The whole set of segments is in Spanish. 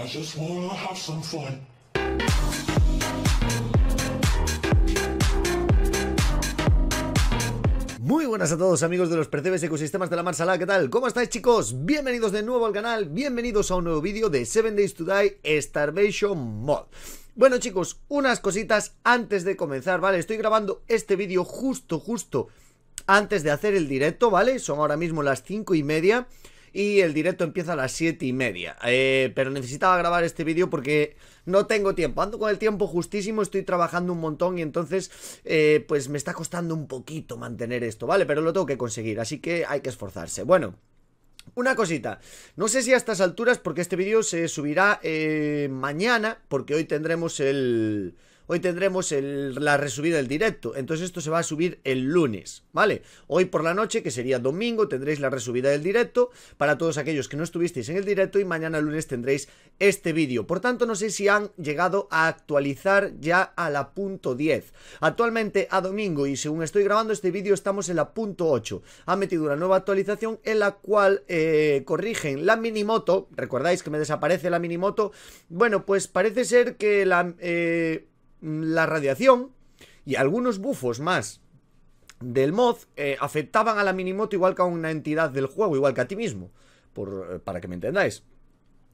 I just wanna have some fun. Muy buenas a todos amigos de los percebes ecosistemas de la Marsala, ¿qué tal? ¿Cómo estáis chicos? Bienvenidos de nuevo al canal, bienvenidos a un nuevo vídeo de 7 Days to Die Starvation Mod Bueno chicos, unas cositas antes de comenzar, ¿vale? Estoy grabando este vídeo justo, justo antes de hacer el directo, ¿vale? Son ahora mismo las 5 y media y el directo empieza a las 7 y media. Eh, pero necesitaba grabar este vídeo porque no tengo tiempo. Ando con el tiempo justísimo, estoy trabajando un montón y entonces eh, pues me está costando un poquito mantener esto, ¿vale? Pero lo tengo que conseguir, así que hay que esforzarse. Bueno. Una cosita, no sé si a estas alturas, porque este vídeo se subirá eh, mañana, porque hoy tendremos el, hoy tendremos la resubida del directo. Entonces esto se va a subir el lunes, ¿vale? Hoy por la noche, que sería domingo, tendréis la resubida del directo para todos aquellos que no estuvisteis en el directo y mañana lunes tendréis este vídeo. Por tanto, no sé si han llegado a actualizar ya a la punto 10. Actualmente a domingo y según estoy grabando este vídeo estamos en la punto 8. Han metido una nueva actualización en la cual eh, corrigen la minimoto. ¿Recordáis que me desaparece la minimoto? Bueno, pues parece ser que la... Eh, la radiación y algunos bufos más del mod eh, afectaban a la minimoto igual que a una entidad del juego, igual que a ti mismo, por, eh, para que me entendáis.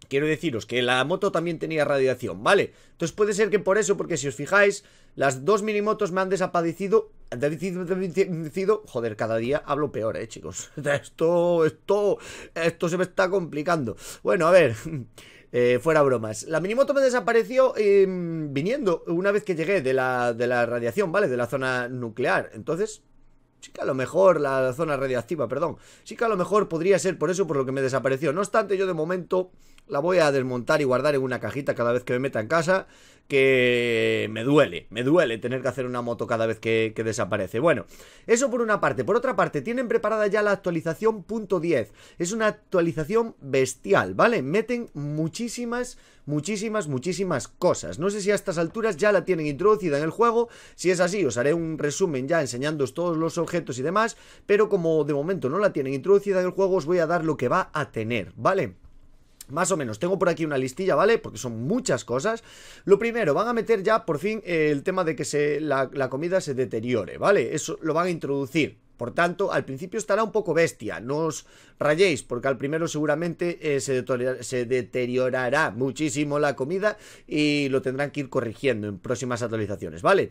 Quiero deciros que la moto también tenía radiación, ¿vale? Entonces puede ser que por eso, porque si os fijáis, las dos minimotos me han desaparecido. Joder, cada día hablo peor, eh, chicos. Esto, esto, esto se me está complicando. Bueno, a ver. Eh, fuera bromas. La minimoto me desapareció em, viniendo una vez que llegué de la, de la radiación, ¿vale? De la zona nuclear. Entonces, sí que a lo mejor la zona radiactiva, perdón. Sí que a lo mejor podría ser por eso por lo que me desapareció. No obstante, yo de momento la voy a desmontar y guardar en una cajita cada vez que me meta en casa que me duele, me duele tener que hacer una moto cada vez que, desaparece. Bueno, eso por una parte. Por otra parte, tienen preparada ya la actualización punto .10. Es una actualización bestial, ¿vale? Meten muchísimas, muchísimas, muchísimas cosas. No sé si a estas alturas ya la tienen introducida en el juego. Si es así, os haré un resumen ya enseñándoos todos los objetos y demás. Pero como de momento no la tienen introducida en el juego, os voy a dar lo que va a tener, ¿vale? Más o menos, tengo por aquí una listilla, ¿vale? Porque son muchas cosas. Lo primero, van a meter ya por fin el tema de que se, la, comida se deteriore, ¿vale? Eso lo van a introducir. Por tanto, al principio estará un poco bestia, no os rayéis, porque al primero seguramente eh, se, se, deteriorará muchísimo la comida y lo tendrán que ir corrigiendo en próximas actualizaciones, ¿vale?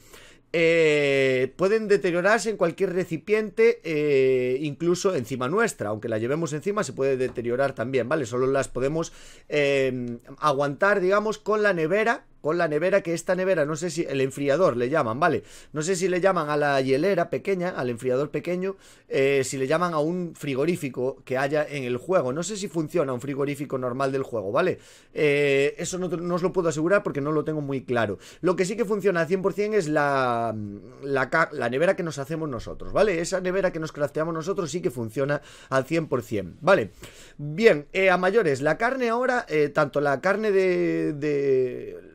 Eh, pueden deteriorarse en cualquier recipiente, eh, incluso encima nuestra. Aunque la llevemos encima, se puede deteriorar también, ¿vale? Solo las podemos eh, aguantar, digamos, con la nevera con la nevera, que esta nevera, no sé si el enfriador le llaman, ¿vale? No sé si le llaman a la hielera pequeña, al enfriador pequeño, eh, si le llaman a un frigorífico que haya en el juego. No sé si funciona un frigorífico normal del juego, ¿vale? Eh, eso no, os lo puedo asegurar porque no lo tengo muy claro. Lo que sí que funciona al 100% es la, la, nevera que nos hacemos nosotros, ¿vale? Esa nevera que nos crafteamos nosotros sí que funciona al 100%, ¿vale? Bien, eh, a mayores, la carne ahora, tanto la carne de Mm,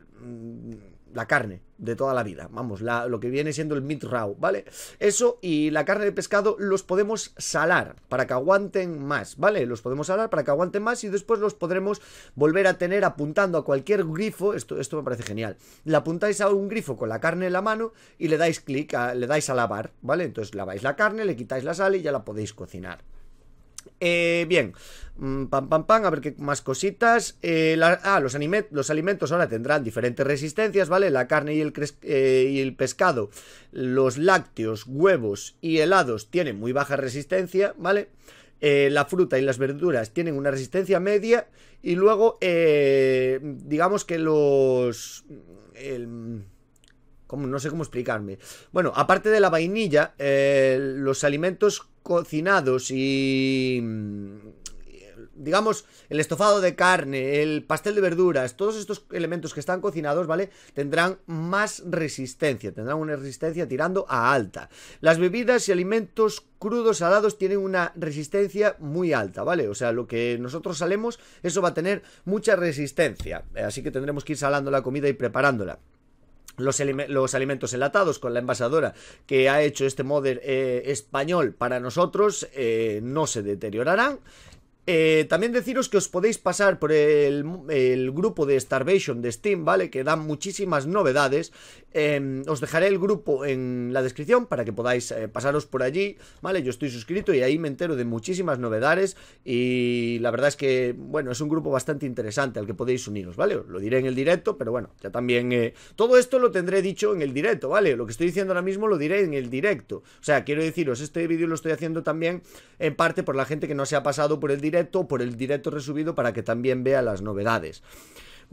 la carne de toda la vida, vamos, lo que viene siendo el meat raw, ¿vale? Eso y la carne de pescado los podemos salar para que aguanten más, ¿vale? Los podemos salar para que aguanten más y después los podremos volver a tener apuntando a cualquier grifo, esto, esto me parece genial, le apuntáis a un grifo con la carne en la mano y le dais clic, le dais a lavar, ¿vale? Entonces laváis la carne, le quitáis la sal y ya la podéis cocinar. Eh, bien, mm, pam, pam, pam, a ver qué más cositas. Eh, ah, los, los, alimentos ahora tendrán diferentes resistencias, ¿vale? La carne eh, y el pescado, los lácteos, huevos y helados tienen muy baja resistencia, ¿vale? la fruta y las verduras tienen una resistencia media y luego, digamos que los... no sé cómo explicarme. Bueno, aparte de la vainilla, los alimentos cocinados y mm, digamos, el estofado de carne, el pastel de verduras, todos estos elementos que están cocinados, ¿vale? Tendrán más resistencia, tendrán una resistencia tirando a alta. Las bebidas y alimentos crudos salados tienen una resistencia muy alta, ¿vale? O sea, lo que nosotros salemos, eso va a tener mucha resistencia. Así que tendremos que ir salando la comida y preparándola los, alimentos enlatados con la envasadora que ha hecho este modder eh, español para nosotros eh, no se deteriorarán Eh, también deciros que os podéis pasar por el, grupo de Starvation de Steam, ¿vale? Que dan muchísimas novedades. Eh, os dejaré el grupo en la descripción para que podáis eh, pasaros por allí, ¿vale? Yo estoy suscrito y ahí me entero de muchísimas novedades y la verdad es que, bueno, es un grupo bastante interesante al que podéis uniros, ¿vale? Lo diré en el directo, pero bueno, ya también... Eh, todo esto lo tendré dicho en el directo, ¿vale? Lo que estoy diciendo ahora mismo lo diré en el directo. O sea, quiero deciros, este vídeo lo estoy haciendo también en parte por la gente que no se ha pasado por el directo directo, por el directo resubido para que también vea las novedades.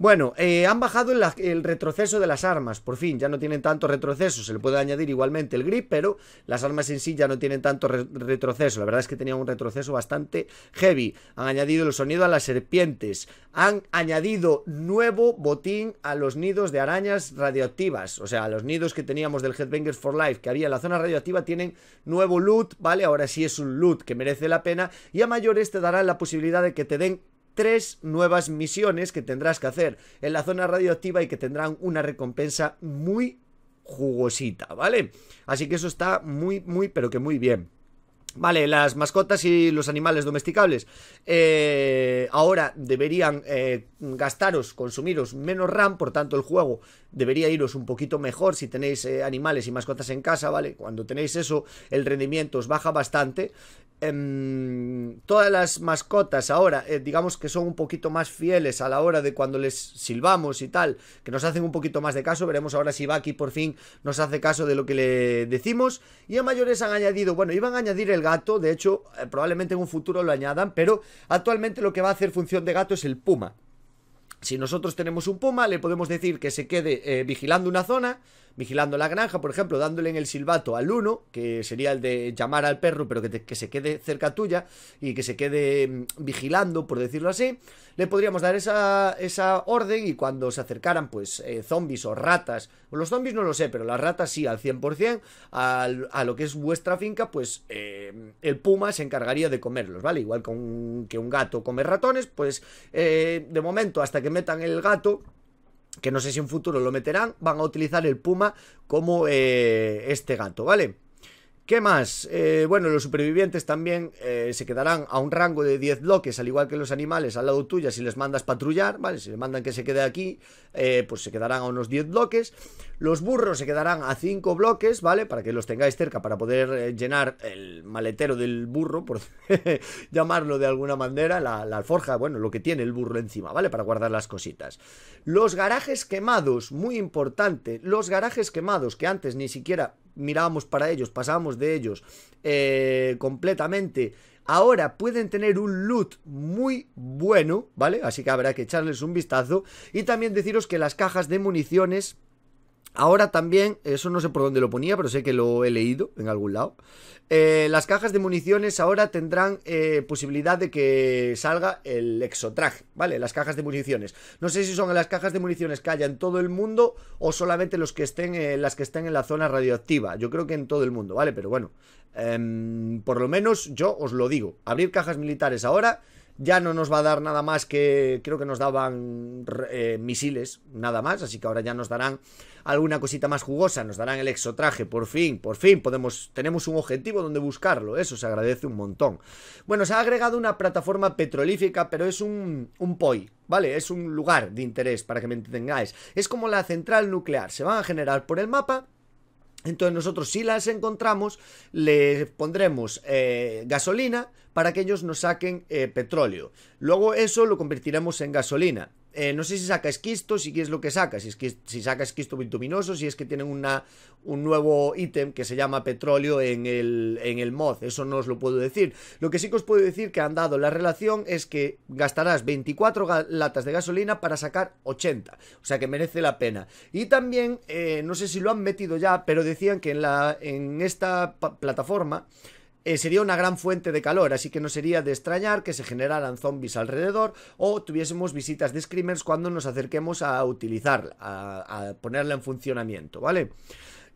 Bueno, eh, han bajado el, retroceso de las armas, por fin, ya no tienen tanto retroceso, se le puede añadir igualmente el grip, pero las armas en sí ya no tienen tanto retroceso, la verdad es que tenían un retroceso bastante heavy, han añadido el sonido a las serpientes, han añadido nuevo botín a los nidos de arañas radioactivas, o sea, los nidos que teníamos del Headbangers for Life que había en la zona radioactiva tienen nuevo loot, ¿vale? Ahora sí es un loot que merece la pena y a mayores te darán la posibilidad de que te den tres nuevas misiones que tendrás que hacer en la zona radioactiva y que tendrán una recompensa muy jugosita, ¿vale? Así que eso está muy, muy, pero que muy bien. Vale, las mascotas y los animales domesticables eh, ahora deberían eh, gastaros, consumiros menos RAM, por tanto el juego debería iros un poquito mejor si tenéis eh, animales y mascotas en casa, ¿vale? Cuando tenéis eso, el rendimiento os baja bastante. Em, todas las mascotas ahora, digamos que son un poquito más fieles a la hora de cuando les silbamos y tal, que nos hacen un poquito más de caso. Veremos ahora si Baki por fin nos hace caso de lo que le decimos. Y a mayores han añadido, bueno, iban a añadir el gato, de hecho, eh, probablemente en un futuro lo añadan, pero actualmente lo que va a hacer función de gato es el puma. Si nosotros tenemos un puma, le podemos decir que se quede eh, vigilando una zona, vigilando la granja, por ejemplo, dándole en el silbato al uno, que sería el de llamar al perro, pero que, se quede cerca tuya y que se quede mm, vigilando, por decirlo así, le podríamos dar esa, esa orden y cuando se acercaran, pues, eh, zombies o ratas, los zombies no lo sé, pero las ratas sí, al 100%, a lo que es vuestra finca, pues eh, el puma se encargaría de comerlos, ¿vale? Igual con, que un gato come ratones, pues eh, de momento, hasta que metan el gato que no sé si en futuro lo meterán, van a utilizar el Puma como eh, este gato, ¿vale? ¿Qué más? Eh, bueno, los supervivientes también eh, se quedarán a un rango de 10 bloques, al igual que los animales al lado tuya si les mandas patrullar, ¿vale? Si les mandan que se quede aquí, eh, pues se quedarán a unos 10 bloques. Los burros se quedarán a 5 bloques, ¿vale? Para que los tengáis cerca para poder llenar el maletero del burro, por llamarlo de alguna manera, la, la alforja, bueno, lo que tiene el burro encima, ¿vale? Para guardar las cositas. Los garajes quemados, muy importante, los garajes quemados que antes ni siquiera mirábamos para ellos, pasábamos de ellos eh, completamente. Ahora pueden tener un loot muy bueno, ¿vale? Así que habrá que echarles un vistazo. Y también deciros que las cajas de municiones Ahora también, eso no sé por dónde lo ponía, pero sé que lo he leído en algún lado. Eh, las cajas de municiones ahora tendrán eh, posibilidad de que salga el exotraje, ¿vale? Las cajas de municiones. No sé si son las cajas de municiones que haya en todo el mundo o solamente los que estén, eh, las que estén en la zona radioactiva. Yo creo que en todo el mundo, ¿vale? Pero bueno, em, por lo menos yo os lo digo. Abrir cajas militares ahora ya no nos va a dar nada más que creo que nos daban eh, misiles, nada más, así que ahora ya nos darán alguna cosita más jugosa, nos darán el exotraje, por fin, por fin podemos tenemos un objetivo donde buscarlo, eso se agradece un montón. Bueno, se ha agregado una plataforma petrolífica, pero es un un POI, ¿vale? Es un lugar de interés para que me entengáis. Es como la central nuclear, se van a generar por el mapa entonces nosotros si las encontramos, le pondremos eh, gasolina para que ellos nos saquen eh, petróleo. Luego eso lo convertiremos en gasolina. Eh, no sé si saca esquisto, si es lo que saca, si, es si saca esquisto bituminoso, si es que tienen una, un nuevo ítem que se llama petróleo en el, en el mod, eso no os lo puedo decir. Lo que sí que os puedo decir que han dado la relación es que gastarás 24 latas de gasolina para sacar 80, o sea que merece la pena. Y también, eh, no sé si lo han metido ya, pero decían que en, la, en esta plataforma eh, sería una gran fuente de calor, así que no sería de extrañar que se generaran zombies alrededor o tuviésemos visitas de screamers cuando nos acerquemos a utilizarla, a, ponerla en funcionamiento, ¿vale?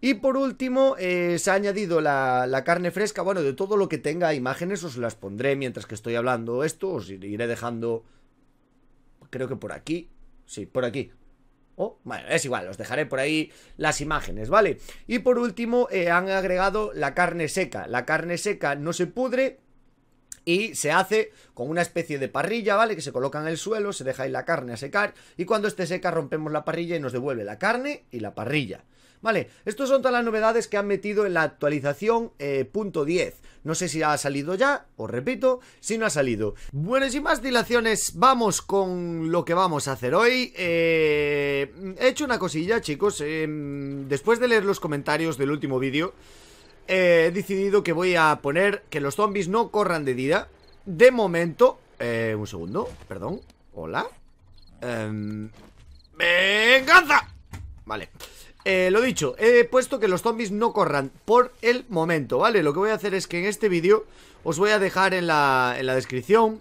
Y por último, eh, se ha añadido la, la, carne fresca. Bueno, de todo lo que tenga imágenes os las pondré mientras que estoy hablando esto. Os iré dejando, creo que por aquí. Sí, por aquí. Bueno, es igual, os dejaré por ahí las imágenes, ¿vale? Y por último, eh, han agregado la carne seca. La carne seca no se pudre Y se hace con una especie de parrilla, ¿vale? Que se coloca en el suelo, se deja ahí la carne a secar y cuando esté seca rompemos la parrilla y nos devuelve la carne y la parrilla. Vale, estos son todas las novedades que han metido en la actualización eh, punto 10. No sé si ha salido ya, os repito, si no ha salido. Bueno, sin más dilaciones, vamos con lo que vamos a hacer hoy. Eh, he hecho una cosilla, chicos. Eh, después de leer los comentarios del último vídeo, he decidido que voy a poner que los zombies no corran de día. De momento... un segundo, perdón. Hola. Em, ¡Venganza! Vale. Eh, lo dicho, he puesto que los zombies no corran por el momento, ¿vale? Lo que voy a hacer es que en este vídeo os voy a dejar en la, en la descripción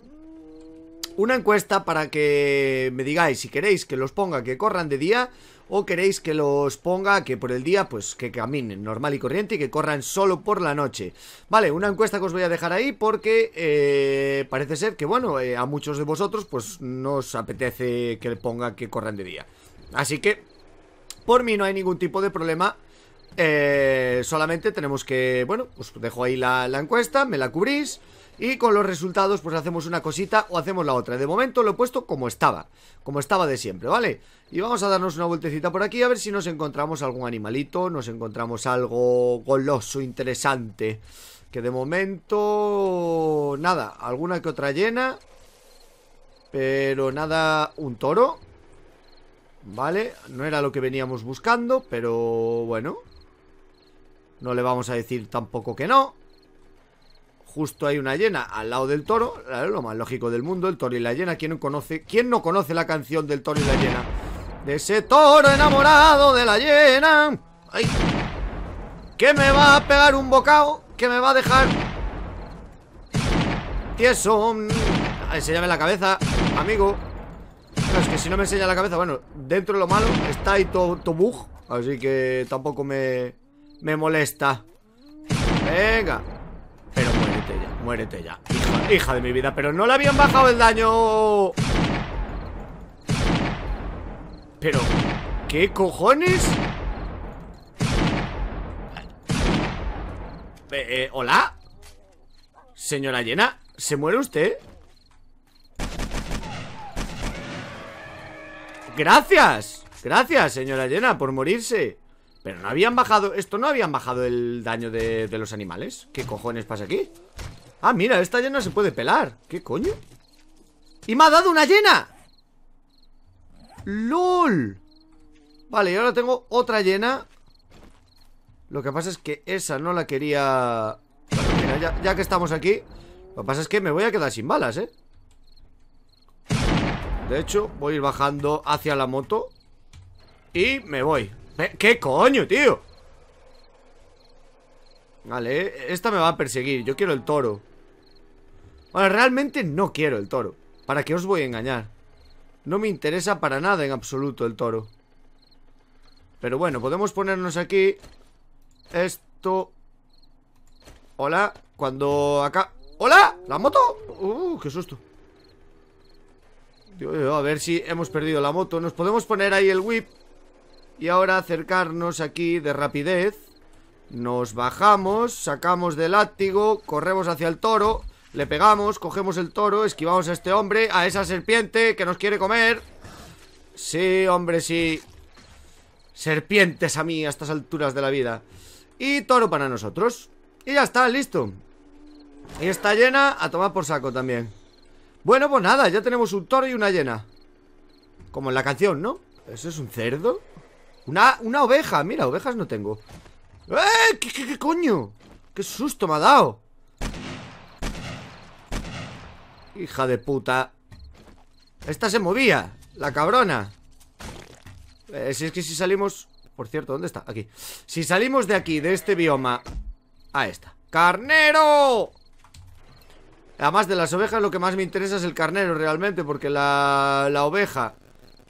una encuesta para que me digáis si queréis que los ponga que corran de día o queréis que los ponga que por el día pues que caminen normal y corriente y que corran solo por la noche. Vale, una encuesta que os voy a dejar ahí porque eh, parece ser que bueno, eh, a muchos de vosotros pues no os apetece que ponga que corran de día. Así que por mí no hay ningún tipo de problema eh, Solamente tenemos que, bueno, os dejo ahí la, encuesta, me la cubrís y con los resultados pues hacemos una cosita o hacemos la otra De momento lo he puesto como estaba Como estaba de siempre, ¿vale? Y vamos a darnos una vueltecita por aquí a ver si nos encontramos algún animalito Nos encontramos algo goloso, interesante Que de momento... Nada, alguna que otra llena Pero nada... ¿Un toro? Vale, no era lo que veníamos buscando Pero bueno. No le vamos a decir tampoco que no. Justo hay una llena al lado del toro Lo más lógico del mundo, el toro y la llena. ¿Quién no conoce, quién no conoce la canción del toro y la llena? De ese toro enamorado de la llena. ¡Ay! Que me va a pegar un bocado Que me va a dejar Tieso Enséñame la cabeza, amigo que si no me enseña la cabeza, bueno, dentro de lo malo está ahí todo, bug. Así que tampoco me, me molesta. Venga. Pero muérete ya, muérete ya. Hija, hija de mi vida, pero no le habían bajado el daño. Pero, ¿qué cojones? Eh, eh, ¿Hola? Señora Llena, ¿se muere usted? Gracias Gracias, señora Llena, por morirse Pero no habían bajado... Esto no habían bajado el daño de, los animales ¿Qué cojones pasa aquí? Ah, mira, esta llena se puede pelar ¿Qué coño? ¡Y me ha dado una llena! ¡Lol! Vale, y ahora tengo otra llena Lo que pasa es que esa no la quería... mira, ya, ya que estamos aquí Lo que pasa es que me voy a quedar sin balas, ¿eh? De hecho, voy a ir bajando hacia la moto Y me voy ¿Qué coño, tío? Vale, esta me va a perseguir Yo quiero el toro Bueno, realmente no quiero el toro ¿Para qué os voy a engañar? No me interesa para nada en absoluto el toro Pero bueno, podemos ponernos aquí Esto Hola Cuando acá ¡Hola! ¿La moto? ¡Uh! ¡Qué susto! A ver si hemos perdido la moto. Nos podemos poner ahí el whip Y ahora acercarnos aquí de rapidez. Nos bajamos Sacamos del látigo Corremos hacia el toro Le pegamos, cogemos el toro Esquivamos a este hombre A esa serpiente que nos quiere comer. Sí, hombre, sí. Serpientes a mí a estas alturas de la vida. Y toro para nosotros. Y ya está, listo. Y está llena a tomar por saco también bueno, pues nada, ya tenemos un toro y una llena Como en la canción, ¿no? ¿Eso es un cerdo? Una, una oveja, mira, ovejas no tengo ¡Eh! ¿Qué, qué, qué coño? ¡Qué susto me ha dado! Hija de puta Esta se movía, la cabrona eh, Si es que si salimos... Por cierto, ¿dónde está? Aquí Si salimos de aquí, de este bioma A esta ¡Carnero! Además de las ovejas lo que más me interesa es el carnero realmente Porque la, la oveja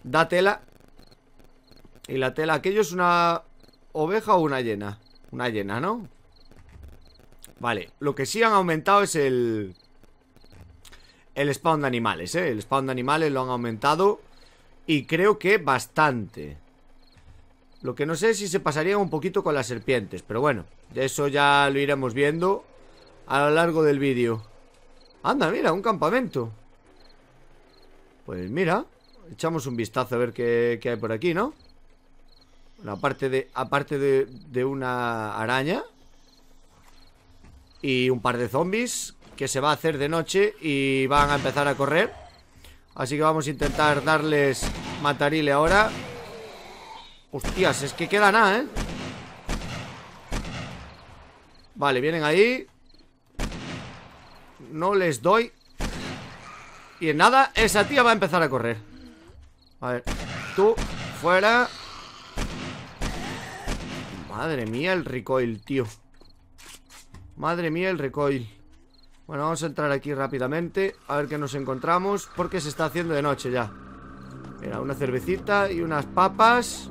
da tela Y la tela, ¿aquello es una oveja o una llena? Una llena, ¿no? Vale, lo que sí han aumentado es el... El spawn de animales, ¿eh? El spawn de animales lo han aumentado Y creo que bastante Lo que no sé es si se pasaría un poquito con las serpientes Pero bueno, eso ya lo iremos viendo A lo largo del vídeo Anda, mira, un campamento Pues mira Echamos un vistazo a ver qué, qué hay por aquí, ¿no? Bueno, aparte de, de, de una araña Y un par de zombies Que se va a hacer de noche Y van a empezar a correr Así que vamos a intentar darles Matarile ahora Hostias, es que queda nada, ¿eh? Vale, vienen ahí No les doy. Y en nada, esa tía va a empezar a correr. A ver, tú, fuera. Madre mía el recoil, tío. Madre mía el recoil. Bueno, vamos a entrar aquí rápidamente A ver qué nos encontramos Porque se está haciendo de noche ya. Mira, una cervecita y unas papas.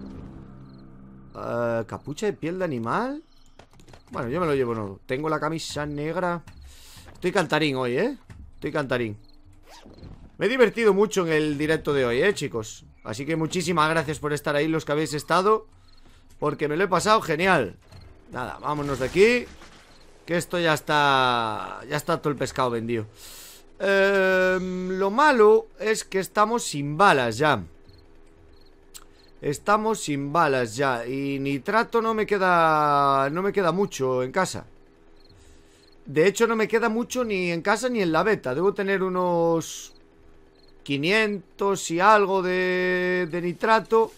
Uh, capucha de piel de animal. Bueno, yo me lo llevo no Tengo la camisa negra Estoy cantarín hoy, ¿eh? Estoy cantarín. Me he divertido mucho en el directo de hoy, ¿eh, chicos? Así que muchísimas gracias por estar ahí Los que habéis estado Porque me lo he pasado genial. Nada, vámonos de aquí Que esto ya está... Ya está todo el pescado vendido. Eh, Lo malo es que estamos sin balas ya. Estamos sin balas ya Y nitrato no me queda No me queda mucho en casa De hecho no me queda mucho Ni en casa ni en la beta. Debo tener unos 500 y algo de, de nitrato.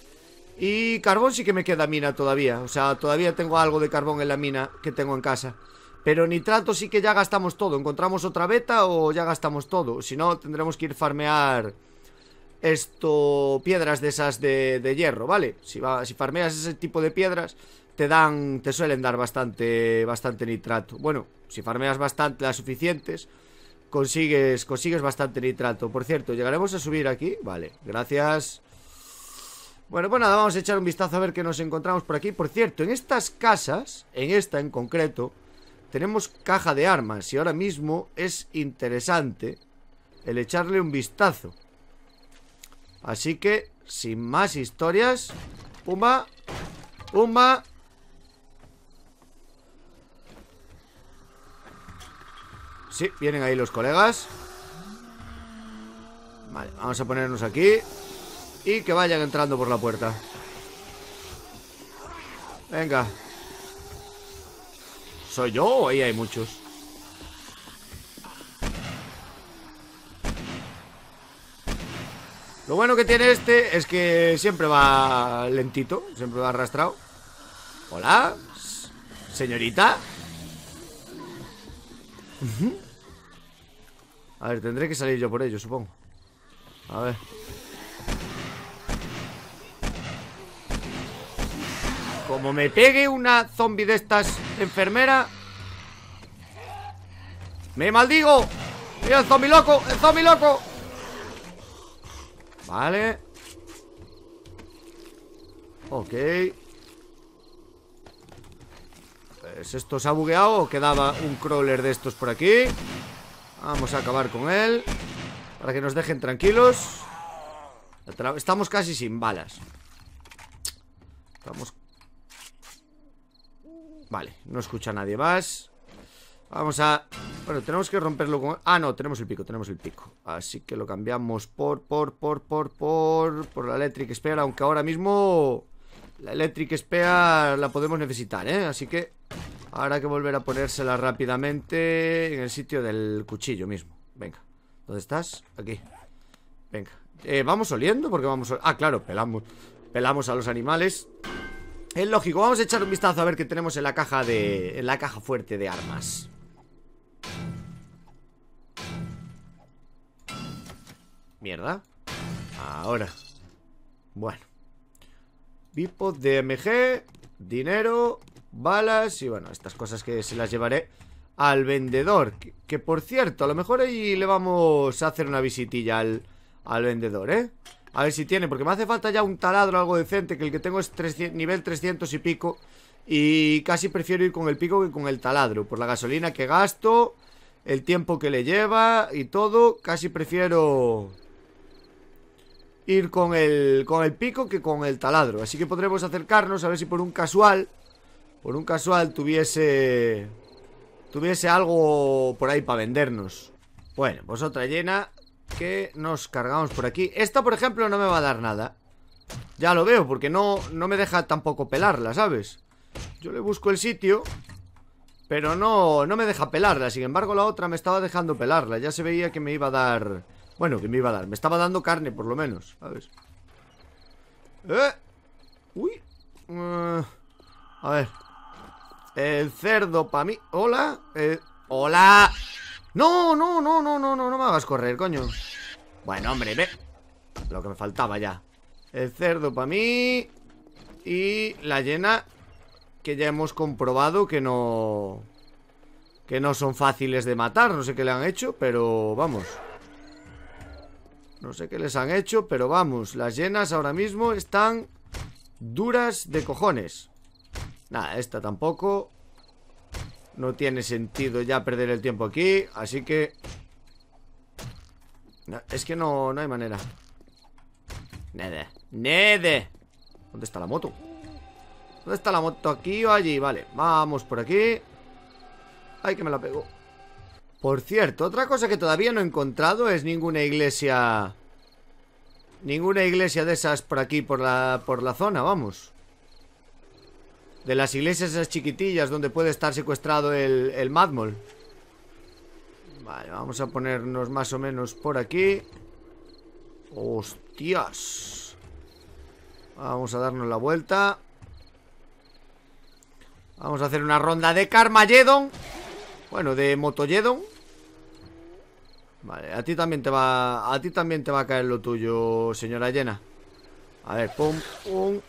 Y carbón sí que me queda mina todavía. O sea, todavía tengo algo de carbón en la mina Que tengo en casa. Pero nitrato sí que ya gastamos todo. ¿Encontramos otra beta o ya gastamos todo? Si no, tendremos que ir farmear esto, piedras de esas de, de hierro, ¿vale? Si, si farmeas ese tipo de piedras, te dan, te suelen dar bastante, bastante nitrato. Bueno, si farmeas bastante, las suficientes, consigues, consigues bastante nitrato. Por cierto, ¿llegaremos a subir aquí? Vale, gracias. Bueno, pues nada, vamos a echar un vistazo a ver qué nos encontramos por aquí. Por cierto, en estas casas, en esta en concreto, tenemos caja de armas y ahora mismo es interesante el echarle un vistazo. Así que, sin más historias Pumba Pumba Sí, vienen ahí los colegas Vale, vamos a ponernos aquí Y que vayan entrando por la puerta Venga ¿Soy yo o ahí hay muchos? Lo bueno que tiene este es que siempre va lentito, siempre va arrastrado. Hola, señorita. A ver, tendré que salir yo por ello, supongo. A ver. Como me pegue una zombie de estas enfermera ¡Me maldigo! ¡Mira el zombie loco! ¡El zombie loco! Vale Ok Pues esto se ha bugueado o quedaba un crawler de estos por aquí Vamos a acabar con él Para que nos dejen tranquilos. Estamos casi sin balas. Estamos Vale, no escucha nadie más. Vamos a... Bueno, tenemos que romperlo con... Ah, no, tenemos el pico, tenemos el pico. Así que lo cambiamos por, por, por, por, por... Por la Electric Spear Aunque ahora mismo... La Electric Spear la podemos necesitar, ¿eh? Así que... Habrá que volver a ponérsela rápidamente En el sitio del cuchillo mismo. Venga. ¿Dónde estás? Aquí. Venga. Eh, Vamos oliendo porque vamos... Ah, claro, pelamos Pelamos a los animales. Es lógico, vamos a echar un vistazo a ver qué tenemos en la caja de... En la caja fuerte de armas. Mierda. Ahora. Bueno. Bipod DMG Dinero Balas Y bueno, estas cosas que se las llevaré Al vendedor que, por cierto, a lo mejor ahí le vamos a hacer una visitilla al, al vendedor, ¿eh? A ver si tiene, porque me hace falta ya un taladro algo decente Que el que tengo es nivel 300 y pico Y casi prefiero ir con el pico que con el taladro Por la gasolina que gasto El tiempo que le lleva y todo Casi prefiero ir con el, con el pico que con el taladro. Así que podremos acercarnos a ver si por un casual, por un casual tuviese, tuviese algo por ahí para vendernos. Bueno, pues otra llena Que nos cargamos por aquí Esta, por ejemplo, no me va a dar nada Ya lo veo, porque no, no me deja tampoco pelarla, ¿sabes? Yo le busco el sitio Pero no, no me deja pelarla Sin embargo, la otra me estaba dejando pelarla Ya se veía que me iba a dar... Bueno, que me iba a dar Me estaba dando carne, por lo menos, ¿sabes? ¡Eh! ¡Uy! Uh, a ver El cerdo para mí. ¡Hola! Eh, ¡Hola! No, no, no, no, no, no, no me hagas correr, coño. Bueno, hombre, ve. Lo que me faltaba ya. El cerdo para mí Y la llena Que ya hemos comprobado que no Que no son fáciles de matar. No sé qué le han hecho, pero vamos. No sé qué les han hecho, pero vamos. Las llenas ahora mismo están Duras de cojones Nada, esta tampoco. No tiene sentido ya perder el tiempo aquí Así que... es que no, no hay manera. Nede Nede. ¿Dónde está la moto? ¿Dónde está la moto? ¿Aquí o allí? Vale, vamos por aquí. Ay, que me la pegó Por cierto, otra cosa que todavía no he encontrado Es ninguna iglesia. Ninguna iglesia de esas por aquí Por la, por la zona, vamos de las iglesias esas chiquitillas donde puede estar secuestrado el, el Madmol. Vale, vamos a ponernos más o menos por aquí. ¡Hostias! Vamos a darnos la vuelta. Vamos a hacer una ronda de Carmageddon. Bueno, de Motoyedon. Vale, a ti también te va. A ti también te va a caer lo tuyo, señora Llena. A ver, pum, pum.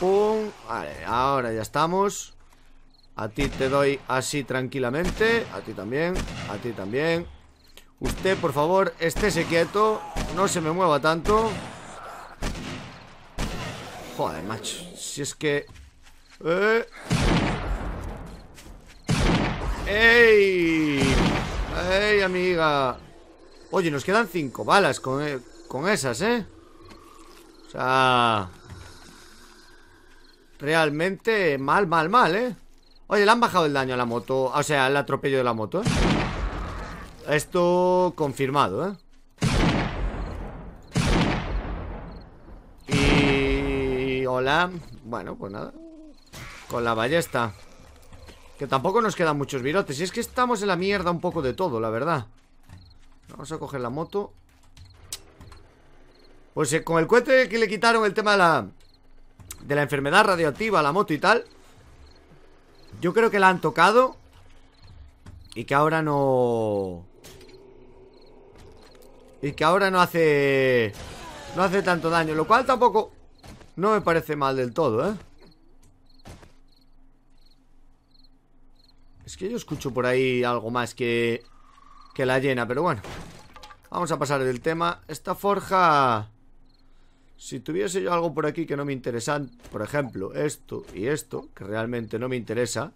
Pum. Vale, ahora ya estamos. A ti te doy así tranquilamente. A ti también. A ti también. Usted, por favor, estése quieto. No se me mueva tanto. Joder, macho. Si es que... ¡Eh! ¡Ey! ¡Ey, amiga! Oye, nos quedan cinco balas con, eh, con esas, ¿eh? O sea... Realmente mal, mal, mal, ¿eh? Oye, le han bajado el daño a la moto O sea, el atropello de la moto, ¿eh? Esto confirmado, ¿eh? Y... Hola Bueno, pues nada Con la ballesta Que tampoco nos quedan muchos virotes Y es que estamos en la mierda un poco de todo, la verdad Vamos a coger la moto Pues eh, con el cohete que le quitaron el tema de la de la enfermedad radioactiva, la moto y tal Yo creo que la han tocado Y que ahora no... Y que ahora no hace... No hace tanto daño Lo cual tampoco No me parece mal del todo, ¿eh? Es que yo escucho por ahí algo más que... Que la llena, pero bueno Vamos a pasar del tema Esta forja... Si tuviese yo algo por aquí que no me interesa Por ejemplo, esto y esto Que realmente no me interesa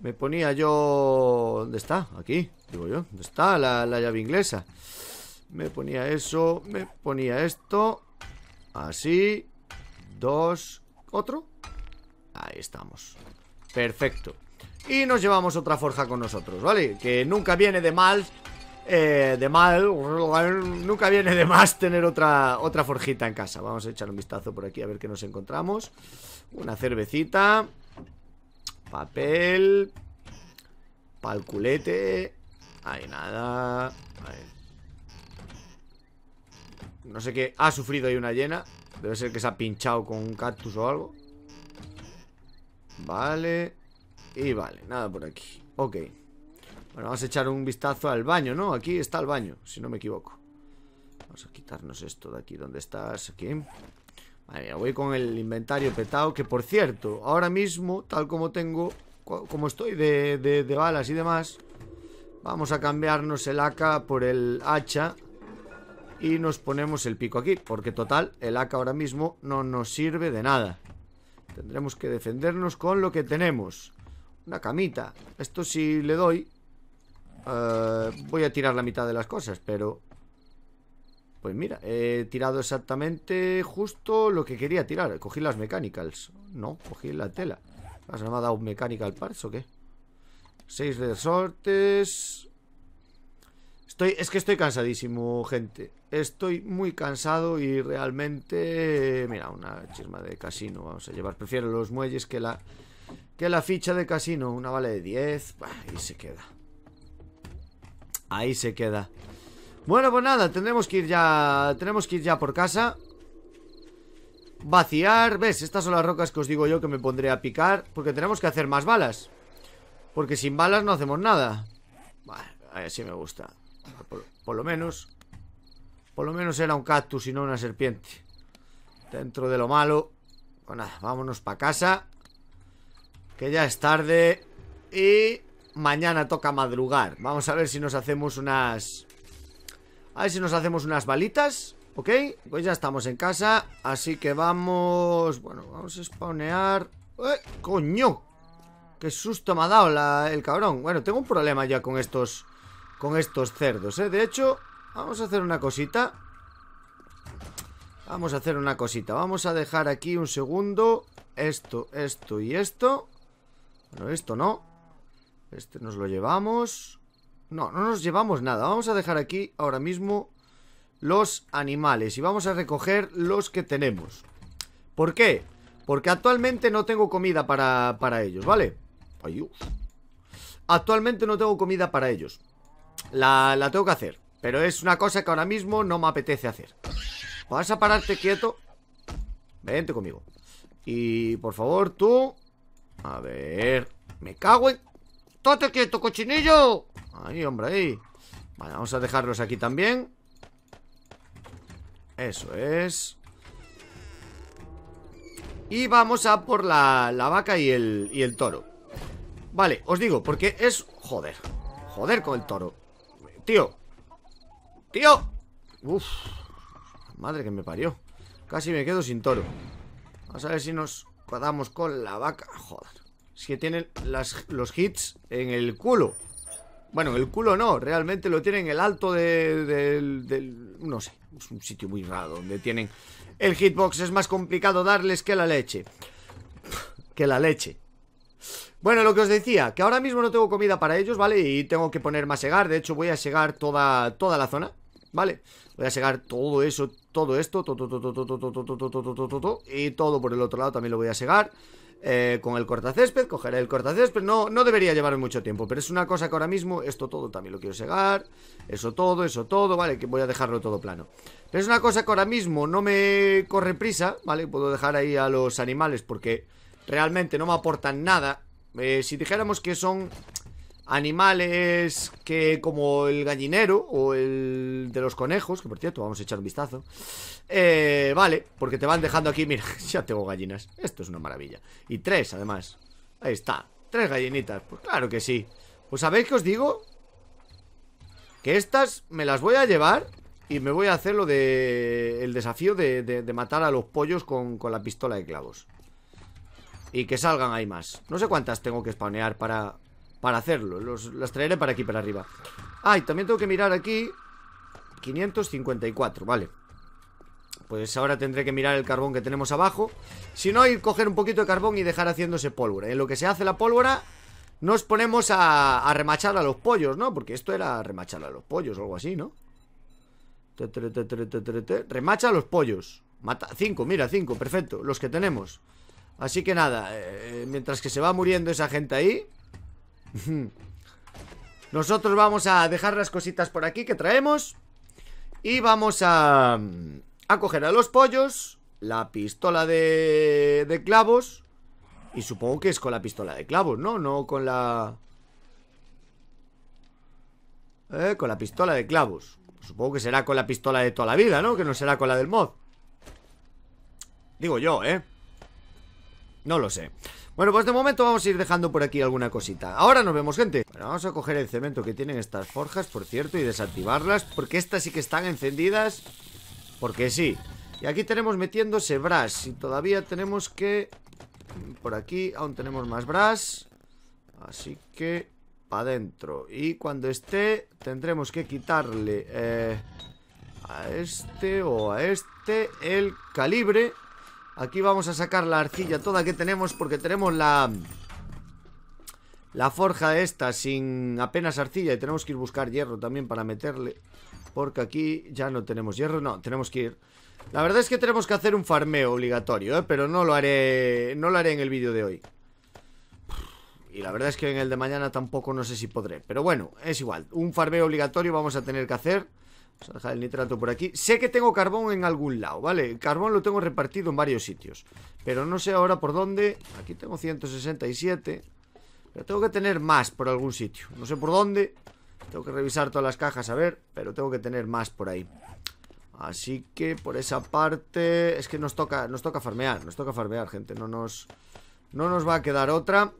Me ponía yo... ¿Dónde está? Aquí, digo yo ¿Dónde está la, llave inglesa? Me ponía eso Me ponía esto Así Dos ¿Otro? Ahí estamos Perfecto Y nos llevamos otra forja con nosotros, ¿vale? Que nunca viene de mal eh, de mal Nunca viene de más tener otra, otra forjita en casa. Vamos a echar un vistazo por aquí a ver qué nos encontramos. Una cervecita Papel Palculete Ahí nada No sé qué Ha sufrido ahí una llena Debe ser que se ha pinchado con un cactus o algo. Vale Y vale, nada por aquí. Ok bueno, vamos a echar un vistazo al baño, ¿no? Aquí está el baño, si no me equivoco. Vamos a quitarnos esto de aquí ¿Dónde estás? Aquí. Vale, voy con el inventario petado Que por cierto, ahora mismo, tal como tengo Como estoy de, de, balas y demás Vamos a cambiarnos el AK por el hacha Y nos ponemos el pico aquí Porque total, el AK ahora mismo no nos sirve de nada. Tendremos que defendernos con lo que tenemos. Una camita. Esto si le doy eh, voy a tirar la mitad de las cosas, pero... Pues mira, he tirado exactamente justo lo que quería tirar. Cogí las mechanicals. No, cogí la tela. ¿Has me ha dado un mechanical parts o qué? Seis resortes. Estoy, es que estoy cansadísimo, gente. Estoy muy cansado y realmente... Mira, una chisma de casino vamos a llevar. Prefiero los muelles que la, que la ficha de casino. Una vale de 10. ahí se queda. Ahí se queda. Bueno, pues nada, tendremos que ir ya... Tenemos que ir ya por casa. Vaciar. ¿Ves? Estas son las rocas que os digo yo que me pondré a picar. Porque tenemos que hacer más balas. Porque sin balas no hacemos nada. Bueno, así me gusta. Por, lo menos Por lo menos era un cactus y no una serpiente Dentro de lo malo Pues nada, vámonos para casa Que ya es tarde Y mañana toca madrugar Vamos a ver si nos hacemos unas A ver si nos hacemos unas balitas ¿Ok? Pues ya estamos en casa Así que vamos... Bueno, vamos a spawnear ¡Eh! ¡Coño! ¡Qué susto me ha dado el cabrón! Bueno, tengo un problema ya con estos con estos cerdos, ¿eh? De hecho, vamos a hacer una cosita Vamos a hacer una cosita Vamos a dejar aquí un segundo Esto, esto y esto Bueno, esto no Este nos lo llevamos No, no nos llevamos nada. Vamos a dejar aquí ahora mismo Los animales Y vamos a recoger los que tenemos. ¿Por qué? Porque actualmente no tengo comida para, para ellos, ¿vale? Ay, Actualmente no tengo comida para ellos. La, tengo que hacer Pero es una cosa que ahora mismo no me apetece hacer. ¿Vas a pararte quieto? Vente conmigo. Y por favor tú. A ver Me cago en... ¡Tóte quieto, cochinillo! Ahí, hombre, ahí. Vale, vamos a dejarlos aquí también. Eso es. Y vamos a por la, la vaca y el, y el toro. Vale, os digo, porque es... Joder. Joder con el toro. Tío. Tío. Uf. Madre que me parió. Casi me quedo sin toro. Vamos a ver si nos cuadramos con la vaca. Joder Es que tienen los hits en el culo Bueno, en el culo no Realmente lo tienen en el alto del... De, no sé Es un sitio muy raro donde tienen el hitbox Es más complicado darles que la leche Que la leche bueno, lo que os decía, que ahora mismo no tengo comida para ellos, ¿vale? Y tengo que poner más segar, de hecho voy a segar toda, toda la zona, ¿vale? Voy a segar todo eso, todo esto, todo, todo, todo, todo, todo, todo, todo, todo, todo, y todo por el otro lado también lo voy a segar eh, con el cortacésped, cogeré el cortacésped, no, no debería llevarme mucho tiempo, pero es una cosa que ahora mismo, esto todo también lo quiero segar, eso todo, eso todo, ¿vale? Que voy a dejarlo todo plano. Pero es una cosa que ahora mismo no me corre prisa, ¿vale? Puedo dejar ahí a los animales porque realmente no me aportan nada eh, si dijéramos que son animales que como el gallinero o el de los conejos, que por cierto vamos a echar un vistazo, eh, vale, porque te van dejando aquí, mira, ya tengo gallinas, esto es una maravilla, y tres además, ahí está, tres gallinitas, pues claro que sí, pues ¿sabéis qué os digo? Que estas me las voy a llevar y me voy a hacer lo de el desafío de, matar a los pollos con la pistola de clavos. Y que salgan ahí más. No sé cuántas tengo que spawnear para, para hacerlo. Las traeré para aquí, para arriba. Ah, y también tengo que mirar aquí 554, vale. Pues ahora tendré que mirar el carbón que tenemos abajo. Si no, ir coger un poquito de carbón y dejar haciéndose pólvora. En lo que se hace la pólvora Nos ponemos a, a remachar a los pollos, ¿no? Porque esto era remachar a los pollos o algo así, ¿no? Remacha a los pollos. Mata, cinco, mira, cinco, perfecto Los que tenemos. Así que nada, eh, mientras que se va muriendo esa gente ahí Nosotros vamos a dejar las cositas por aquí que traemos Y vamos a, a coger a los pollos La pistola de, de clavos Y supongo que es con la pistola de clavos, ¿no? No con la... Eh, con la pistola de clavos Supongo que será con la pistola de toda la vida, ¿no? Que no será con la del mod Digo yo, ¿eh? No lo sé Bueno, pues de momento vamos a ir dejando por aquí alguna cosita. Ahora nos vemos, gente. Vamos a coger el cemento que tienen estas forjas, por cierto Y desactivarlas, porque estas sí que están encendidas. Porque sí. Y aquí tenemos metiéndose brass Y todavía tenemos que... Por aquí aún tenemos más brass Así que... Para adentro Y cuando esté, tendremos que quitarle... Eh, a este o a este El calibre Aquí vamos a sacar la arcilla toda que tenemos porque tenemos la... la forja esta sin apenas arcilla y tenemos que ir buscar hierro también para meterle. Porque aquí ya no tenemos hierro, no, tenemos que ir... La verdad es que tenemos que hacer un farmeo obligatorio, ¿eh? pero no lo haré, no lo haré en el vídeo de hoy. Y la verdad es que en el de mañana tampoco no sé si podré. Pero bueno, es igual. Un farmeo obligatorio vamos a tener que hacer. Vamos a dejar el nitrato por aquí. Sé que tengo carbón en algún lado, ¿vale? El carbón lo tengo repartido en varios sitios. Pero no sé ahora por dónde. Aquí tengo 167. Pero tengo que tener más por algún sitio. No sé por dónde. Tengo que revisar todas las cajas a ver. Pero tengo que tener más por ahí. Así que por esa parte... Es que nos toca, nos toca farmear. Nos toca farmear, gente. No nos... No nos va a quedar otra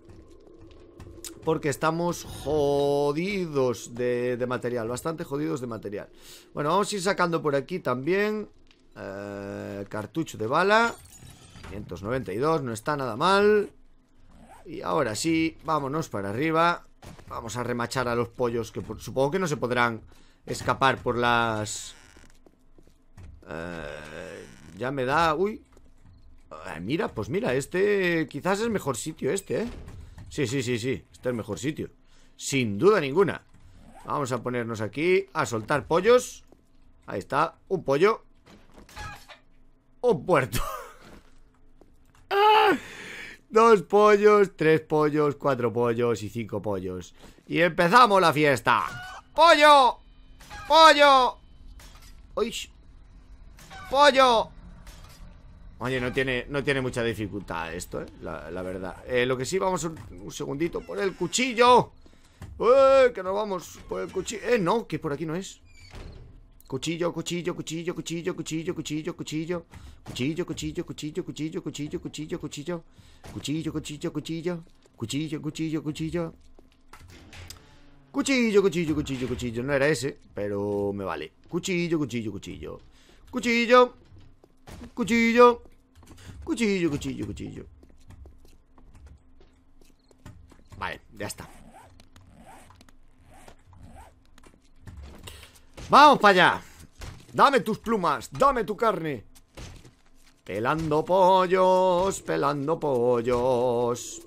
porque estamos jodidos de, material, bastante jodidos de material. Bueno, vamos a ir sacando por aquí también eh, cartucho de bala, 592, no está nada mal. Y ahora sí, vámonos para arriba. Vamos a remachar a los pollos que supongo que no se podrán escapar por las... Eh, ya me da... Uy. Eh, mira, pues mira, este quizás es mejor sitio este, ¿eh? Sí, sí, sí, sí. Este es el mejor sitio. Sin duda ninguna. Vamos a ponernos aquí a soltar pollos. Ahí está. Un pollo. Un puerto. ¡Ah! Dos pollos, tres pollos, cuatro pollos y cinco pollos. Y empezamos la fiesta. ¡Pollo! ¡Pollo! ¡Uy! ¡Pollo! Oye, no tiene, no tiene mucha dificultad esto, ¿eh? La, verdad. Eh, lo que sí, vamos un, segundito por el cuchillo. ¡Eh! Que nos vamos por el cuchillo. Eh, no, que por aquí no es. Cuchillo, cuchillo, cuchillo, cuchillo, cuchillo, cuchillo, cuchillo. Cuchillo, cuchillo, cuchillo, cuchillo, cuchillo, cuchillo, cuchillo. Cuchillo, cuchillo, cuchillo. Cuchillo, cuchillo, cuchillo. Cuchillo, cuchillo, cuchillo, cuchillo. No era ese, pero me vale. Cuchillo, cuchillo, cuchillo. Cuchillo. Cuchillo. Cuchillo, cuchillo, cuchillo. Vale, ya está. ¡Vamos para allá! Dame tus plumas, dame tu carne. Pelando pollos, pelando pollos.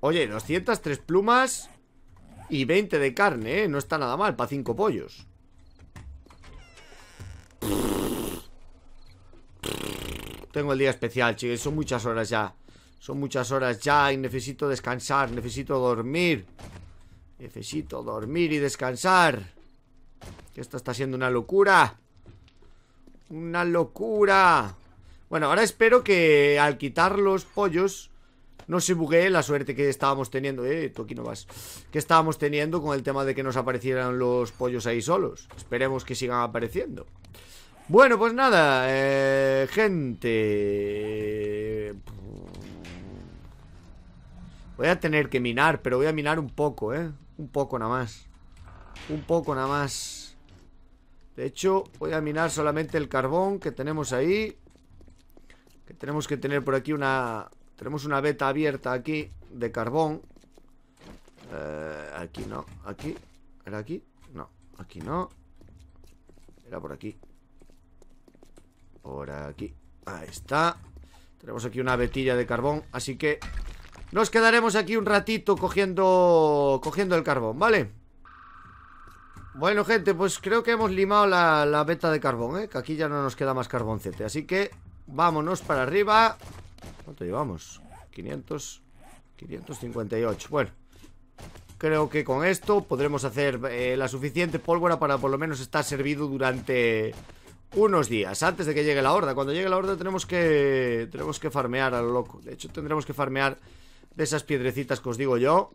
Oye, 203 plumas y 20 de carne, ¿eh? No está nada mal para 5 pollos. Tengo el día especial, chicos. Son muchas horas ya. Son muchas horas ya y necesito descansar. Necesito dormir. Necesito dormir y descansar. Esto está siendo una locura. Una locura. Bueno, ahora espero que al quitar los pollos no se buguee la suerte que estábamos teniendo. Eh, tú aquí no vas. Que estábamos teniendo con el tema de que nos aparecieran los pollos ahí solos. Esperemos que sigan apareciendo. Bueno, pues nada, eh, gente. Voy a tener que minar, pero voy a minar un poco, ¿eh? Un poco nada más. Un poco nada más. De hecho, voy a minar solamente el carbón que tenemos ahí. Que tenemos que tener por aquí una... Tenemos una beta abierta aquí de carbón. Eh, aquí no, aquí. ¿Era aquí? No, aquí no. Era por aquí. Por aquí Ahí está Tenemos aquí una vetilla de carbón Así que nos quedaremos aquí un ratito cogiendo, cogiendo el carbón, ¿vale? Bueno, gente, pues creo que hemos limado la, la beta de carbón, ¿eh? Que aquí ya no nos queda más carboncete Así que vámonos para arriba ¿Cuánto llevamos? 500... 558 Bueno Creo que con esto podremos hacer eh, la suficiente pólvora para por lo menos estar servido durante unos días antes de que llegue la horda. Cuando llegue la horda tenemos que tenemos que farmear a lo loco. De hecho, tendremos que farmear de esas piedrecitas que os digo yo.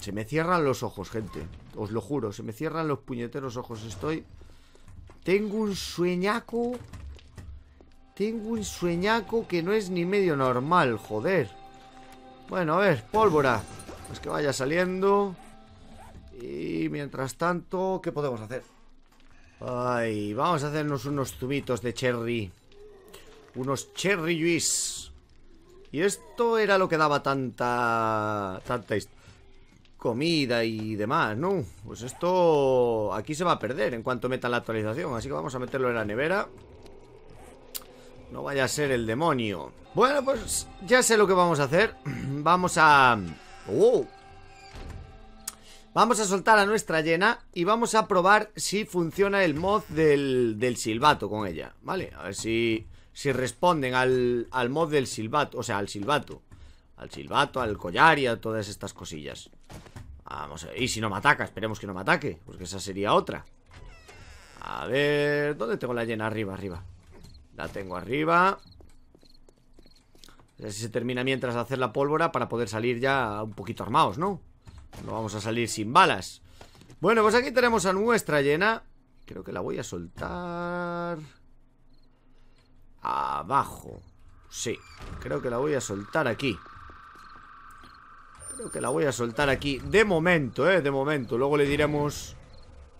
Se me cierran los ojos, gente. Os lo juro, se me cierran los puñeteros ojos. Estoy... Tengo un sueñaco... Tengo un sueñaco que no es ni medio normal, joder. Bueno, a ver, pólvora. Pues que vaya saliendo. Y mientras tanto, ¿qué podemos hacer? Ay, vamos a hacernos unos zumitos de cherry. Unos cherry juice. Y esto era lo que daba tanta... Tanta comida y demás, ¿no? Pues esto aquí se va a perder en cuanto meta la actualización. Así que vamos a meterlo en la nevera. No vaya a ser el demonio. Bueno, pues ya sé lo que vamos a hacer. Vamos a... ¡Oh! Vamos a soltar a nuestra llena y vamos a probar si funciona el mod del, silbato con ella, ¿vale? A ver si, si responden al, al mod del silbato, o sea, al silbato. Al silbato, al collar y a todas estas cosillas. Vamos a ver. Y si no me ataca, esperemos que no me ataque, porque esa sería otra. A ver, ¿dónde tengo la llena? Arriba, arriba. La tengo arriba. A ver si se termina mientras hacer la pólvora para poder salir ya un poquito armados, ¿no? No vamos a salir sin balas. Bueno, pues aquí tenemos a nuestra llena. Creo que la voy a soltar Abajo. Sí, creo que la voy a soltar aquí. Creo que la voy a soltar aquí. De momento, eh, de momento. Luego le diremos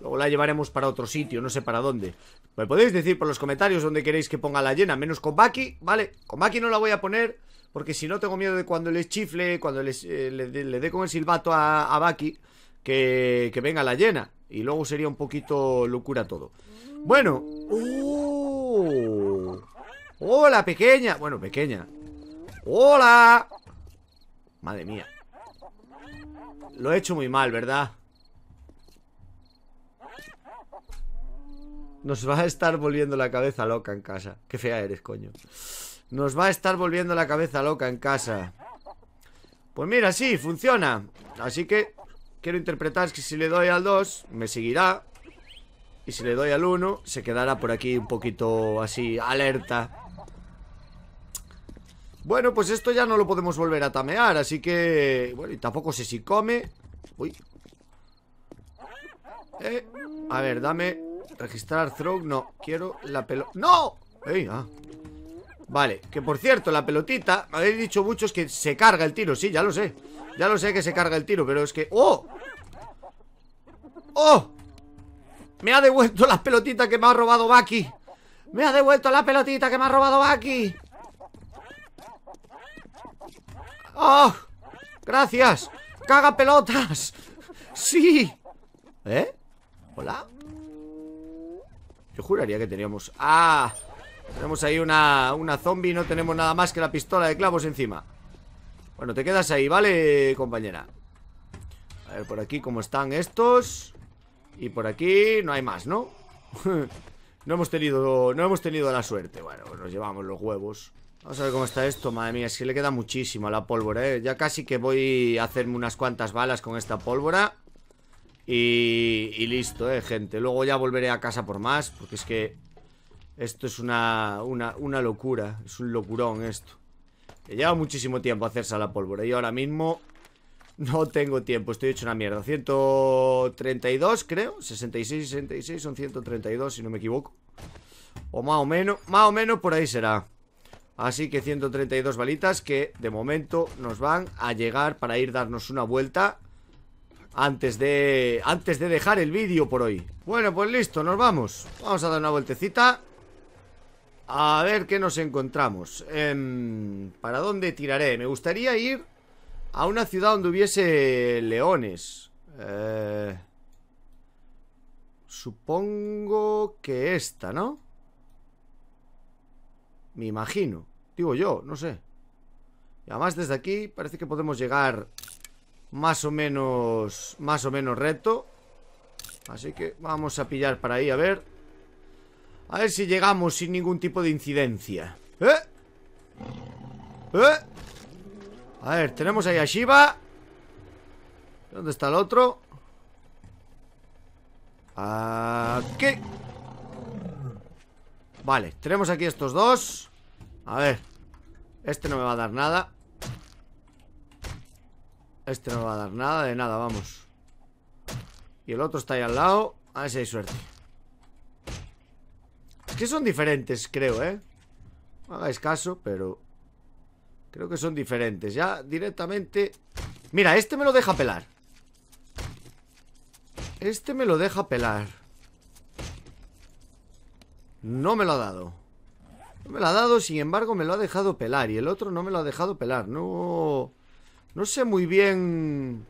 Luego la llevaremos para otro sitio, no sé para dónde. Me podéis decir por los comentarios Dónde queréis que ponga la llena, menos con Baki Vale, con Baki no la voy a poner porque si no tengo miedo de cuando les chifle Cuando les, eh, le, dé con el silbato a, a Baki que, que, venga la llena Y luego sería un poquito locura todo Bueno ¡Oh! ¡Hola, pequeña! Bueno, pequeña ¡Hola! Madre mía Lo he hecho muy mal, ¿verdad? Nos va a estar volviendo la cabeza loca en casa Qué fea eres, coño nos va a estar volviendo la cabeza loca en casa. Pues mira, sí, funciona. Así que quiero interpretar que si le doy al 2 Me seguirá. Y si le doy al 1 Se quedará por aquí un poquito así alerta. Bueno, pues esto ya no lo podemos volver a tamear Así que... Bueno, y tampoco sé si come. Uy. Eh, A ver, dame Registrar throw, no Quiero la pelota ¡No! ¡Ey, ah! Vale, que por cierto, la pelotita habéis dicho muchos que se carga el tiro Sí, ya lo sé Ya lo sé que se carga el tiro, pero es que... ¡Oh! ¡Oh! Me ha devuelto la pelotita que me ha robado Baki Me ha devuelto la pelotita que me ha robado Baki ¡Oh! ¡Gracias! ¡Caga pelotas! ¡Sí! ¿Eh? ¿Hola? Yo juraría que teníamos... ¡Ah! Tenemos ahí una, una zombie No tenemos nada más que la pistola de clavos encima Bueno, te quedas ahí, ¿vale, compañera? A ver, por aquí cómo están estos Y por aquí no hay más, ¿no? no hemos tenido No hemos tenido la suerte Bueno, pues nos llevamos los huevos Vamos a ver cómo está esto, madre mía, es que le queda muchísimo a la pólvora, ¿eh? Ya casi que voy a hacerme unas cuantas balas con esta pólvora y, y listo, ¿eh, gente? Luego ya volveré a casa por más, porque es que esto es una, una, una locura Es un locurón esto. Que lleva muchísimo tiempo hacerse a la pólvora. Y ahora mismo no tengo tiempo Estoy hecho una mierda. 132 creo. 66, 66 son 132 si no me equivoco. O más o menos Más o menos por ahí será. Así que 132 balitas que de momento nos van a llegar para ir darnos una vuelta antes de, antes de dejar el vídeo por hoy. Bueno, pues listo, nos vamos. Vamos a dar una vueltecita a ver qué nos encontramos. Eh, ¿Para dónde tiraré? Me gustaría ir a una ciudad donde hubiese leones. Eh, Supongo que esta, ¿no? Me imagino. Digo yo, no sé. Y además desde aquí parece que podemos llegar Más o menos Más o menos recto. Así que vamos a pillar para ahí a ver a ver si llegamos sin ningún tipo de incidencia. ¿Eh? ¿Eh? A ver, tenemos ahí a Shiva. ¿Dónde está el otro? Aquí. Vale, tenemos aquí estos dos. A ver Este no me va a dar nada. Este no me va a dar nada de nada, vamos. Y el otro está ahí al lado. A ver si hay suerte que son diferentes, creo, ¿eh? No hagáis caso, pero... Creo que son diferentes. Ya directamente... Mira, este me lo deja pelar. Este me lo deja pelar. No me lo ha dado. No me lo ha dado, sin embargo me lo ha dejado pelar Y el otro no me lo ha dejado pelar. No... No sé muy bien...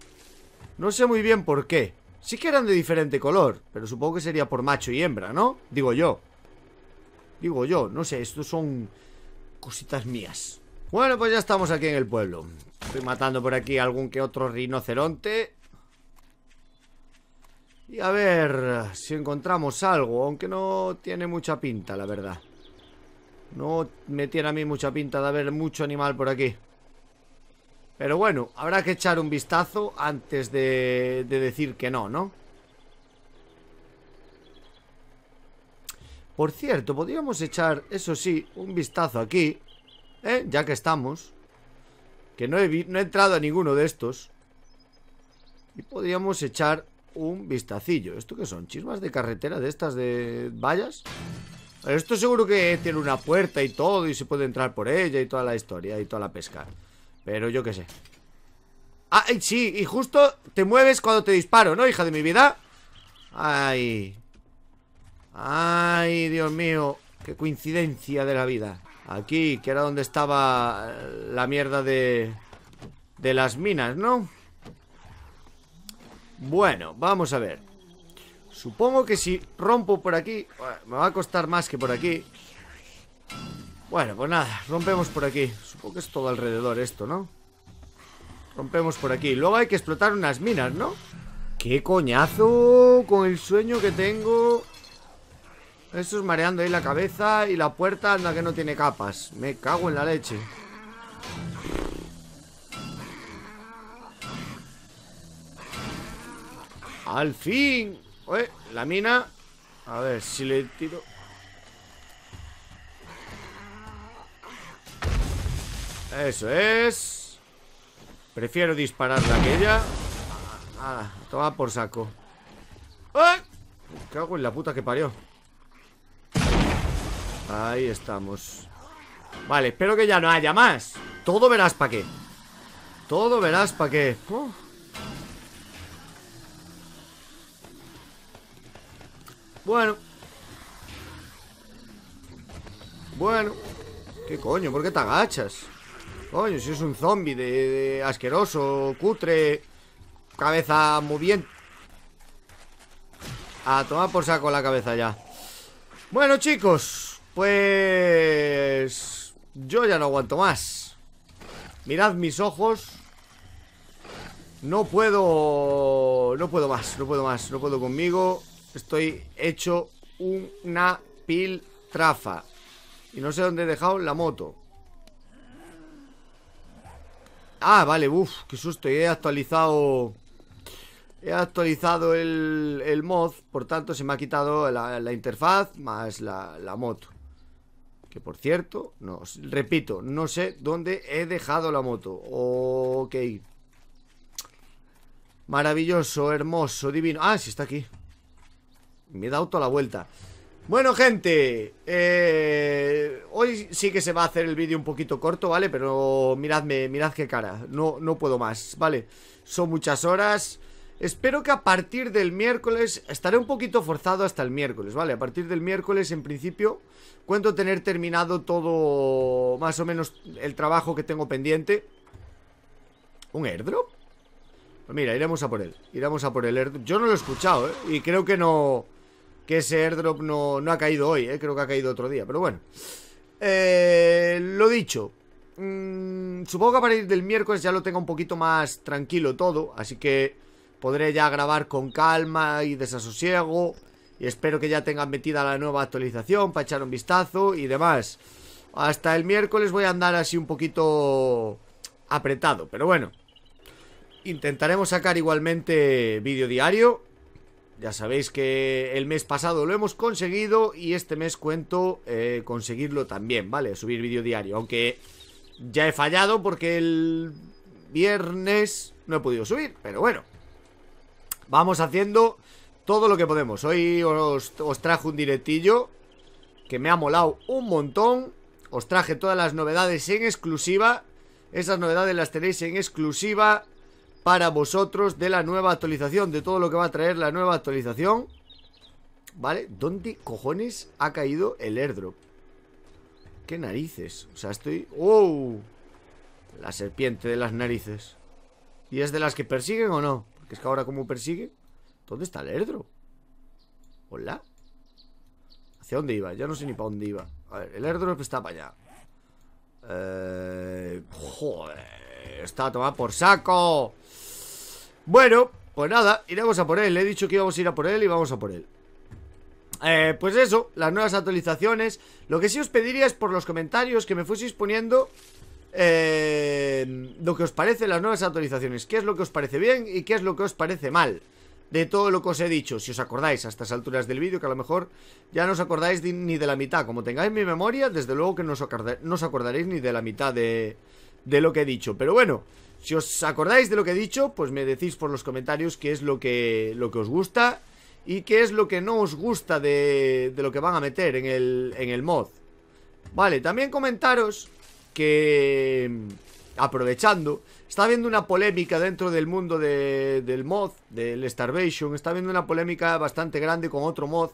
No sé muy bien por qué. Sí que eran de diferente color Pero supongo que sería por macho y hembra, ¿no? Digo yo Digo yo, no sé, estos son cositas mías. Bueno, pues ya estamos aquí en el pueblo. Estoy matando por aquí algún que otro rinoceronte. Y a ver si encontramos algo, aunque no tiene mucha pinta, la verdad. No me tiene a mí mucha pinta de haber mucho animal por aquí. Pero bueno, habrá que echar un vistazo antes de, de decir que no, ¿no? Por cierto, podríamos echar, eso sí, un vistazo aquí ¿Eh? Ya que estamos Que no he, no he entrado a ninguno de estos Y podríamos echar un vistacillo ¿Esto qué son? ¿Chismas de carretera de estas de vallas? Esto seguro que tiene una puerta y todo Y se puede entrar por ella y toda la historia Y toda la pesca Pero yo qué sé Ah, sí, y justo te mueves cuando te disparo, ¿no, hija de mi vida? Ay Ay, Dios mío Qué coincidencia de la vida Aquí, que era donde estaba la mierda de... De las minas, ¿no? Bueno, vamos a ver Supongo que si rompo por aquí Me va a costar más que por aquí Bueno, pues nada Rompemos por aquí Supongo que es todo alrededor esto, ¿no? Rompemos por aquí Luego hay que explotar unas minas, ¿no? ¡Qué coñazo! Con el sueño que tengo eso es mareando ahí la cabeza Y la puerta anda que no tiene capas. Me cago en la leche. Al fin. Oye, la mina. A ver si le tiro. Eso es. Prefiero dispararle a aquella. Ah, toma por saco. ¡Eh! Me cago en la puta que parió Ahí estamos. Vale, espero que ya no haya más. Todo verás para qué. Todo verás para qué. Bueno. Bueno. ¿Qué coño? ¿Por qué te agachas? Coño, si es un zombie de, asqueroso, cutre Cabeza muy bien A tomar por saco la cabeza ya. Bueno chicos pues... Yo ya no aguanto más. Mirad mis ojos. No puedo... No puedo más, no puedo más No puedo conmigo. Estoy hecho una piltrafa. Y no sé dónde he dejado la moto. Ah, vale, uff, qué susto. He actualizado He actualizado el, mod. Por tanto se me ha quitado la, interfaz Más la moto que por cierto, no, repito, no sé dónde he dejado la moto. Ok. Maravilloso, hermoso, divino. Ah, sí está aquí. Me he dado toda la vuelta. Bueno, gente, eh, hoy sí que se va a hacer el vídeo un poquito corto, ¿vale? Pero miradme, mirad qué cara, no, no puedo más, ¿vale? Son muchas horas, espero que a partir del miércoles, estaré un poquito forzado hasta el miércoles, ¿vale? A partir del miércoles, en principio, Cuento tener terminado todo Más o menos el trabajo que tengo pendiente ¿Un airdrop? Pues mira, iremos a por él Iremos a por el airdrop Yo no lo he escuchado, ¿eh? Y creo que no... Que ese airdrop no, no ha caído hoy, ¿eh? Creo que ha caído otro día Pero bueno eh, Lo dicho mm, Supongo que a partir del miércoles ya lo tenga un poquito más tranquilo todo Así que podré ya grabar con calma y desasosiego y espero que ya tengan metida la nueva actualización para echar un vistazo y demás. Hasta el miércoles voy a andar así un poquito apretado, pero bueno. Intentaremos sacar igualmente vídeo diario. Ya sabéis que el mes pasado lo hemos conseguido y este mes cuento eh, conseguirlo también, ¿vale? Subir vídeo diario, aunque ya he fallado porque el viernes no he podido subir, pero bueno. Vamos haciendo todo lo que podemos. Hoy os, trajo un directillo que me ha molado un montón. Os traje todas las novedades en exclusiva. Esas novedades las tenéis en exclusiva para vosotros de la nueva actualización, de todo lo que va a traer la nueva actualización. ¿Vale? ¿Dónde cojones ha caído el airdrop? ¿Qué narices? O sea, estoy... ¡Oh! La serpiente de las narices. ¿Y es de las que persiguen o no? Porque es que ahora como persigue... ¿Dónde está el airdrop? ¿Hola? ¿Hacia dónde iba? Ya no sé ni para dónde iba A ver, el airdrop está para allá Eh, joder, está tomado por saco. Bueno, pues nada, iremos a por él. Le he dicho que íbamos a ir a por él y vamos a por él. Eh, pues eso, las nuevas actualizaciones. Lo que sí os pediría es por los comentarios que me fueseis poniendo eh, lo que os parece las nuevas actualizaciones. ¿Qué es lo que os parece bien y qué es lo que os parece mal? De todo lo que os he dicho, si os acordáis a estas alturas del vídeo, que a lo mejor ya no os acordáis ni de la mitad. Como tengáis mi memoria, desde luego que no os, no os acordaréis ni de la mitad de, de lo que he dicho. Pero bueno, si os acordáis de lo que he dicho, pues me decís por los comentarios qué es lo que, lo que os gusta y qué es lo que no os gusta de, de lo que van a meter en el, en el mod. Vale, también comentaros que aprovechando, está habiendo una polémica dentro del mundo del mod, del Starvation, está habiendo una polémica bastante grande con otro mod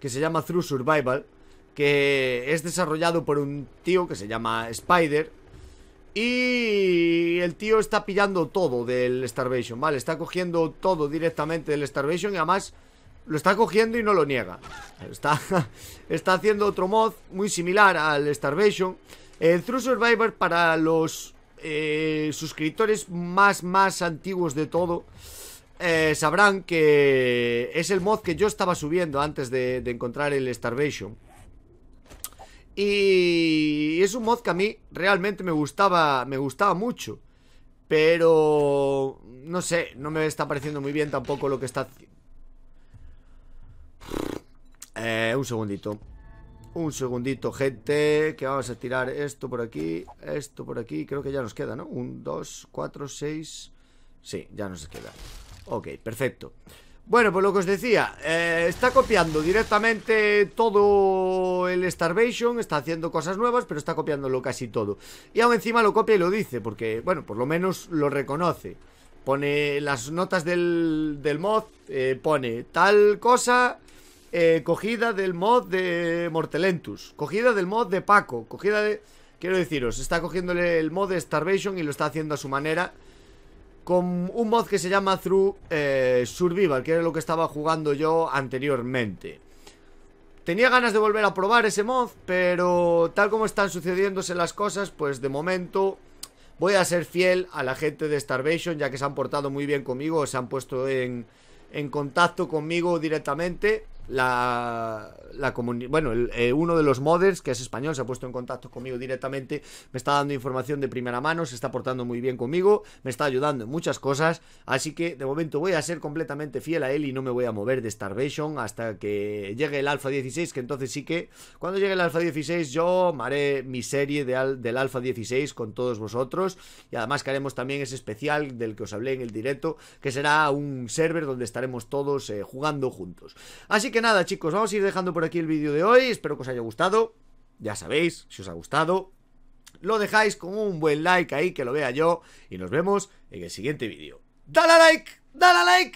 que se llama Through Survival, que es desarrollado por un tío que se llama Spider. Y el tío está pillando todo del Starvation, ¿vale? Está cogiendo todo directamente del Starvation y además lo está cogiendo y no lo niega. Está, está haciendo otro mod muy similar al Starvation. El True Survivor para los eh, suscriptores más, más antiguos de todo eh, sabrán que es el mod que yo estaba subiendo antes de, encontrar el Starvation. Y es un mod que a mí realmente me gustaba, me gustaba mucho. Pero no sé, no me está pareciendo muy bien tampoco lo que está... Eh, un segundito. Un segundito, gente, que vamos a tirar esto por aquí, esto por aquí, creo que ya nos queda, ¿no? Un, dos, cuatro, seis... Sí, ya nos queda. Ok, perfecto. Bueno, pues lo que os decía, eh, está copiando directamente todo el Starvation, está haciendo cosas nuevas, pero está copiándolo casi todo. Y aún encima lo copia y lo dice, porque, bueno, por lo menos lo reconoce. Pone las notas del, del mod, eh, pone tal cosa eh, cogida del mod de Mortelentus, cogida del mod de Paco, cogida de... Quiero deciros, está cogiéndole el mod de Starvation y lo está haciendo a su manera con un mod que se llama Through eh, Survival, que era lo que estaba jugando yo anteriormente. Tenía ganas de volver a probar ese mod, pero tal como están sucediéndose las cosas, pues de momento voy a ser fiel a la gente de Starvation, ya que se han portado muy bien conmigo, se han puesto en, en contacto conmigo directamente la, la bueno, eh, uno de los modders, que es español, se ha puesto en contacto conmigo directamente, me está dando información de primera mano, se está portando muy bien conmigo, me está ayudando en muchas cosas, así que de momento voy a ser completamente fiel a él y no me voy a mover de Starvation hasta que llegue el Alpha 16, que entonces sí que cuando llegue el Alpha 16 yo haré mi serie de del Alpha 16 con todos vosotros y además que haremos también ese especial del que os hablé en el directo, que será un server donde estaremos todos eh, jugando juntos. Así que que nada, chicos, vamos a ir dejando por aquí el vídeo de hoy. Espero que os haya gustado. Ya sabéis, si os ha gustado, lo dejáis con un buen like ahí, que lo vea yo. Y nos vemos en el siguiente vídeo. ¡Dale like! ¡Dale like!